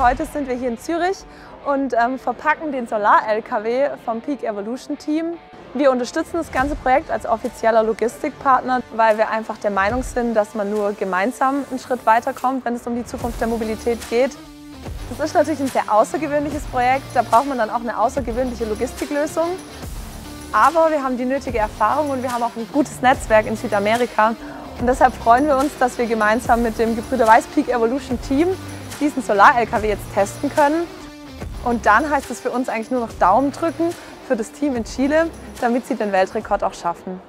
Heute sind wir hier in Zürich und ähm, verpacken den Solar-LKW vom Peak Evolution Team. Wir unterstützen das ganze Projekt als offizieller Logistikpartner, weil wir einfach der Meinung sind, dass man nur gemeinsam einen Schritt weiterkommt, wenn es um die Zukunft der Mobilität geht. Das ist natürlich ein sehr außergewöhnliches Projekt, da braucht man dann auch eine außergewöhnliche Logistiklösung. Aber wir haben die nötige Erfahrung und wir haben auch ein gutes Netzwerk in Südamerika. Und deshalb freuen wir uns, dass wir gemeinsam mit dem Gebrüder Weiß Peak Evolution Team diesen Solar-LKW jetzt testen können. Und dann heißt es für uns eigentlich nur noch Daumen drücken für das Team in Chile, damit sie den Weltrekord auch schaffen.